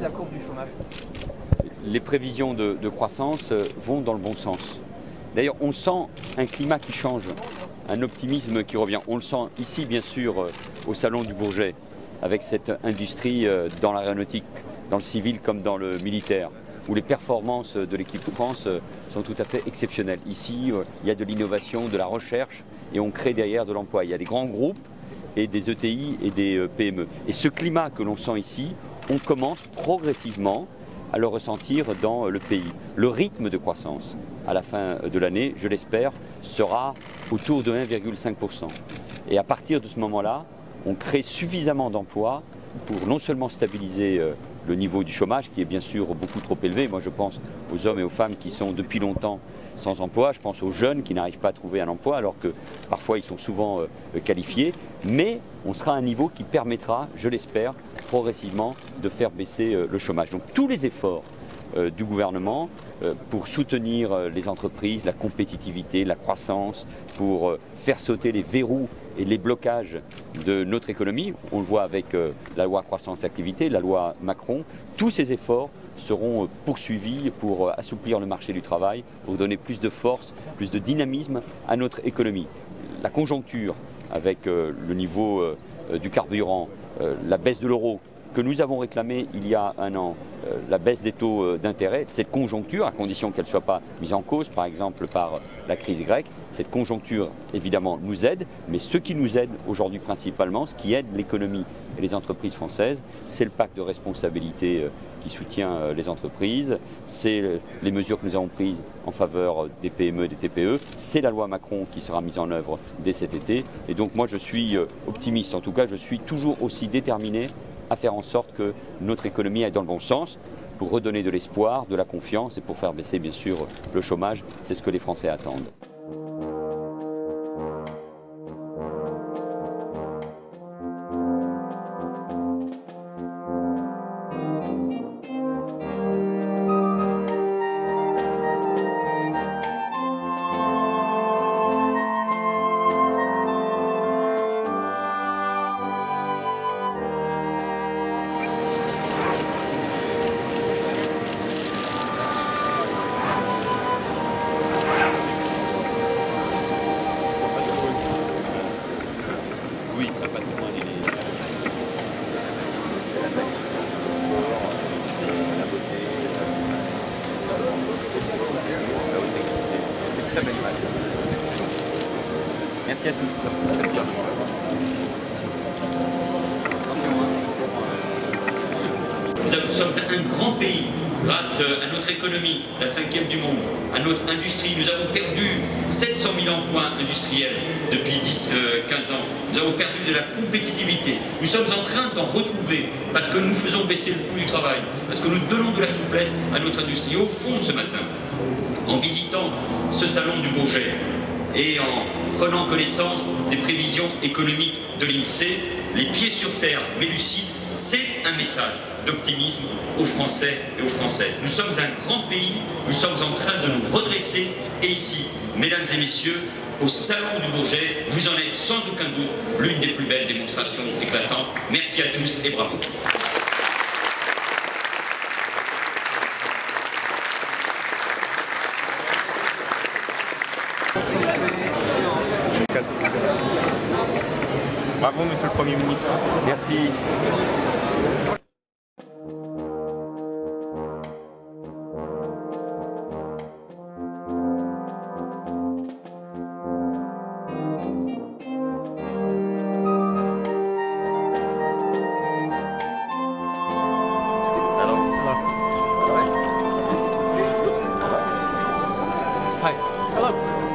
la courbe du chômage Les prévisions de, de croissance euh, vont dans le bon sens. D'ailleurs, on sent un climat qui change, un optimisme qui revient. On le sent ici, bien sûr, euh, au Salon du Bourget, avec cette industrie euh, dans l'aéronautique, dans le civil comme dans le militaire, où les performances de l'équipe de France sont tout à fait exceptionnelles. Ici, il y a de l'innovation, de la recherche, et on crée derrière de l'emploi. Il y a des grands groupes et des ETI et des PME. Et ce climat que l'on sent ici, on commence progressivement à le ressentir dans le pays. Le rythme de croissance à la fin de l'année, je l'espère, sera autour de 1,5%. Et à partir de ce moment-là, on crée suffisamment d'emplois pour non seulement stabiliser euh, le niveau du chômage, qui est bien sûr beaucoup trop élevé. Moi, je pense aux hommes et aux femmes qui sont depuis longtemps sans emploi. Je pense aux jeunes qui n'arrivent pas à trouver un emploi, alors que parfois ils sont souvent euh, qualifiés. Mais on sera à un niveau qui permettra, je l'espère, progressivement de faire baisser euh, le chômage. Donc tous les efforts euh, du gouvernement euh, pour soutenir les entreprises, la compétitivité, la croissance, pour faire sauter les verrous et les blocages de notre économie. On le voit avec la loi croissance activité, la loi Macron. Tous ces efforts seront poursuivis pour assouplir le marché du travail, pour donner plus de force, plus de dynamisme à notre économie. La conjoncture avec le niveau du carburant, la baisse de l'euro que nous avons réclamé il y a un an, euh, la baisse des taux euh, d'intérêt, cette conjoncture, à condition qu'elle ne soit pas mise en cause, par exemple par la crise grecque, cette conjoncture évidemment nous aide, mais ce qui nous aide aujourd'hui principalement, ce qui aide l'économie et les entreprises françaises, c'est le pacte de responsabilité euh, qui soutient euh, les entreprises, c'est euh, les mesures que nous avons prises en faveur des PME, des TPE, c'est la loi Macron qui sera mise en œuvre dès cet été. Et donc moi je suis optimiste, en tout cas je suis toujours aussi déterminé à faire en sorte que notre économie aille dans le bon sens pour redonner de l'espoir, de la confiance et pour faire baisser bien sûr le chômage. C'est ce que les Français attendent. C'est. Merci à tous, très bien. Nous sommes un grand pays grâce à notre économie, la cinquième du monde, à notre industrie. Nous avons perdu 700 000 emplois industriels depuis 10-15 ans. Nous avons perdu de la compétitivité. Nous sommes en train d'en retrouver parce que nous faisons baisser le coût du travail, parce que nous donnons de la souplesse à notre industrie. Au fond, ce matin, en visitant ce salon du Bourget et en prenant connaissance des prévisions économiques de l'INSEE, les pieds sur terre mais c'est un message d'optimisme aux Français et aux Françaises. Nous sommes un grand pays, nous sommes en train de nous redresser et ici, mesdames et messieurs, au Salon du Bourget, vous en êtes sans aucun doute l'une des plus belles démonstrations éclatantes. Merci à tous et bravo. Bravo, monsieur le Premier ministre. Merci. Hi. Hello.